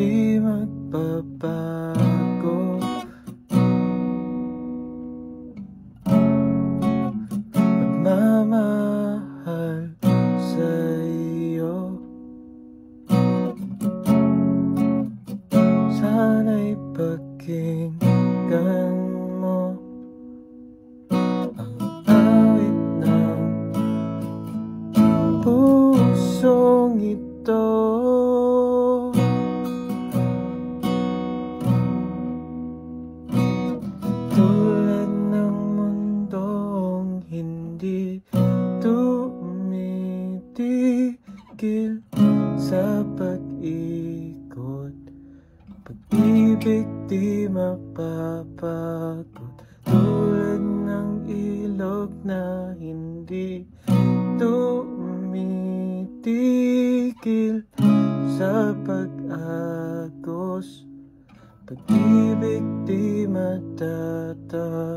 di magbabago Pagmamahal sa iyo Sana'y pakinggan mo Ang awit ng tumitigil sa pag-ikot. Pag-ibig di mapapagod. Tulad ng ilog na hindi tumitigil sa pag-agos. Pag-ibig di matatapos